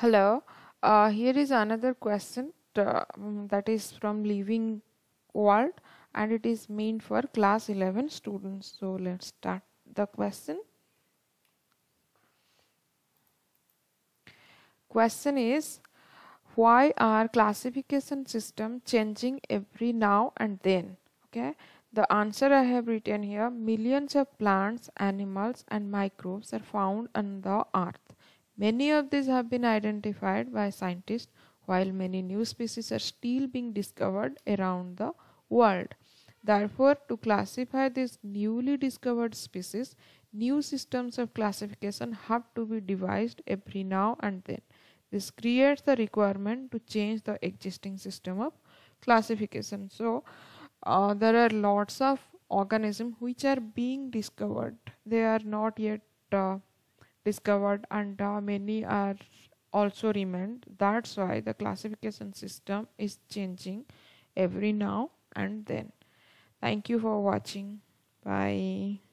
Hello, uh, here is another question uh, um, that is from Living World and it is meant for class 11 students. So let's start the question. Question is why are classification system changing every now and then? Okay, the answer I have written here millions of plants, animals, and microbes are found on the earth Many of these have been identified by scientists, while many new species are still being discovered around the world. Therefore, to classify these newly discovered species, new systems of classification have to be devised every now and then. This creates the requirement to change the existing system of classification. So, uh, there are lots of organisms which are being discovered. They are not yet uh, discovered and uh, many are also remained. That's why the classification system is changing every now and then. Thank you for watching. Bye